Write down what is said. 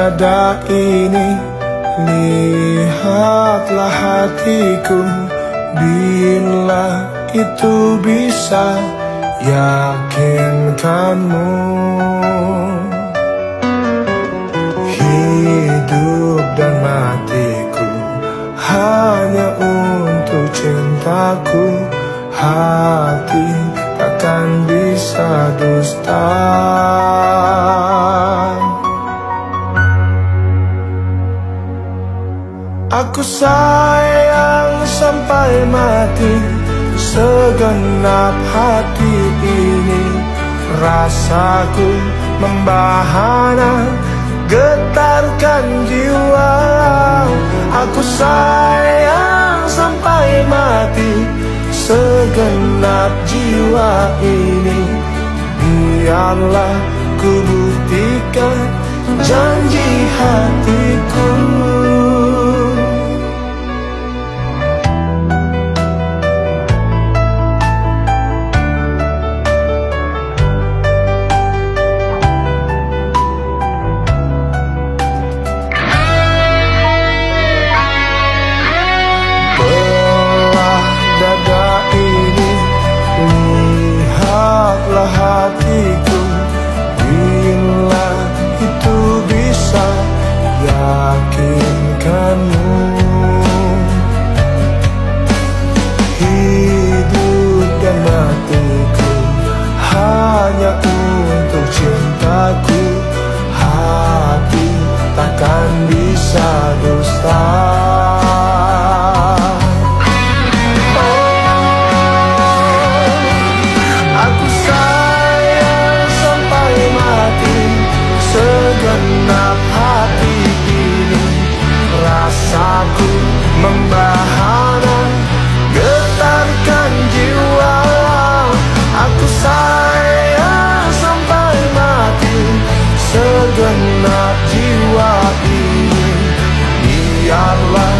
dada ini Lihatlah hatiku. Bila itu bisa yakinkanmu. Hidup dan matiku Hanya untuk cintaku. Hati takkan bisa dusta Aku sayang sampai mati Segenap hati ini. Rasaku membahana Getarkan jiwa. Aku sayang sampai mati Segenap jiwa ini. Biarlah ku buktikan janji hatiku Lihatlah membahana Getarkan jiwa Aku sayang sampai mati Segenap jiwa ini. Biarlah